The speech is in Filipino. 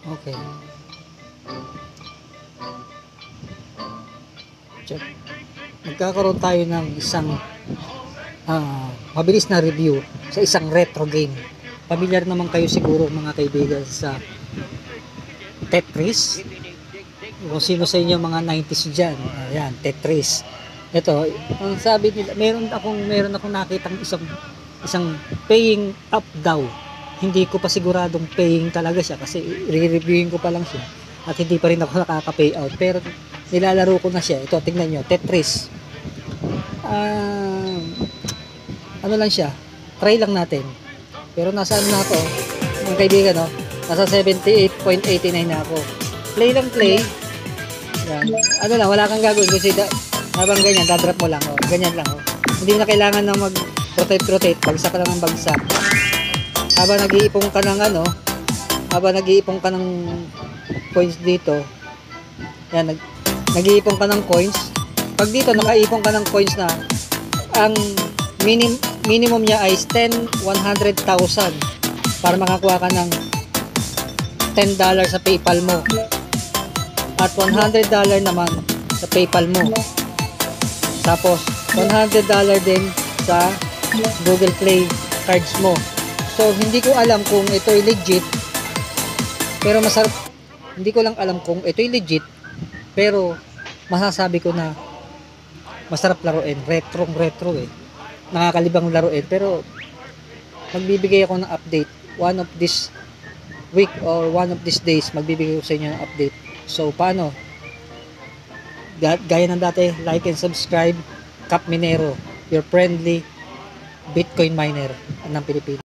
Okay. Check. Magkakaroon tayo ng isang ah, mabilis na review sa isang retro game. Pamilyar naman kayo siguro mga kaibigan sa Tetris. Kung sino sa inyo mga 90s dyan. Ayan, Tetris. Ito, ang sabi nila, meron akong meron akong nakitang isang isang paying up daw. Hindi ko pa siguradong paying talaga siya kasi re-reviewin ko pa lang siya at hindi pa rin ako nakaka-pay out. Pero nilalaro ko na siya. Ito, tingnan nyo, Tetris. Ah, ano lang siya, try lang natin. Pero nasa ano na ako, mga kaibigan, no? Nasa 78.89 na ako. Play lang play. Yan. Ano lang, wala kang gagawin kasi da, habang ganyan, dadrop mo lang. Oh. Ganyan lang. Oh. Hindi na kailangan na mag-rotate-rotate. Bagsak ka lang ng bagsak. Habang nag-iipon ka ng ano, habang nag-iipon ka ng coins dito, yan, nag, nag-iipon ka ng coins. Pag dito, nakaipon ka ng coins na ang minim, minimum niya ay 10, 100,000 para makakuha ka ng $10 sa PayPal mo. At $100 naman sa PayPal mo. Tapos $100 din sa Google Play cards mo so hindi ko alam kung ito ay legit pero masarap hindi ko lang alam kung ito ay legit pero masasabi ko na masarap laruin retro retro eh. Nakakalibang laruin pero magbibigay ako ng update. One of this week or one of these days magbibigay ko sa inyo ng update. So paano? Ga- gaya ng dati like and subscribe Cap Minero your friendly Bitcoin miner ng Pilipinas